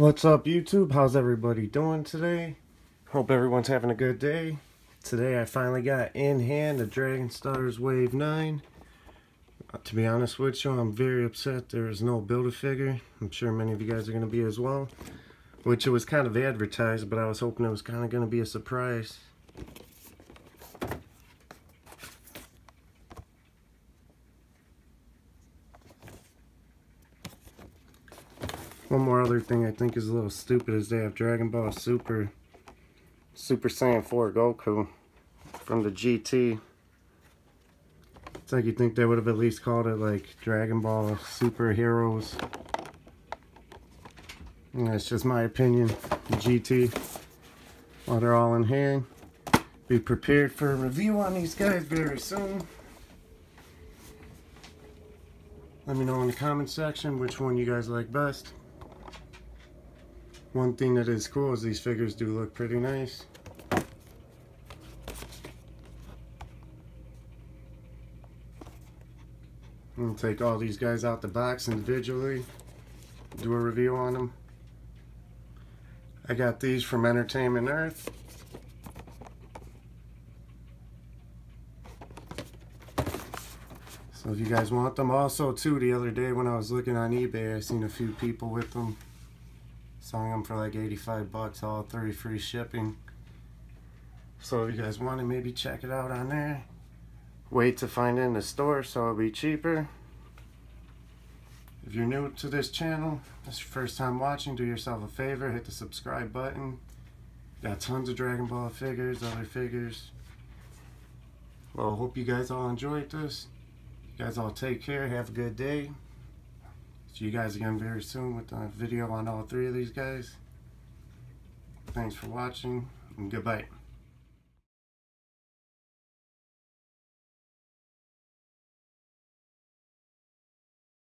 What's up YouTube? How's everybody doing today? Hope everyone's having a good day. Today I finally got in hand a Dragon Stars Wave 9. Uh, to be honest with you, I'm very upset there is no Build-A-Figure. I'm sure many of you guys are going to be as well. Which it was kind of advertised, but I was hoping it was kind of going to be a surprise. One more other thing I think is a little stupid is they have Dragon Ball Super Super Saiyan 4 Goku from the GT. It's like you think they would have at least called it like Dragon Ball Super Heroes. And that's just my opinion. The GT. While they're all in here. Be prepared for a review on these guys very soon. Let me know in the comment section which one you guys like best. One thing that is cool is these figures do look pretty nice. I'm going to take all these guys out the box individually, do a review on them. I got these from Entertainment Earth. So if you guys want them, also too, the other day when I was looking on eBay, I seen a few people with them selling them for like 85 bucks all three free shipping. So if you guys want to maybe check it out on there wait to find it in the store so it'll be cheaper. If you're new to this channel this your first time watching do yourself a favor hit the subscribe button. Got tons of Dragon Ball figures other figures. Well hope you guys all enjoyed this. You guys all take care have a good day See you guys again very soon with a video on all three of these guys. Thanks for watching and goodbye.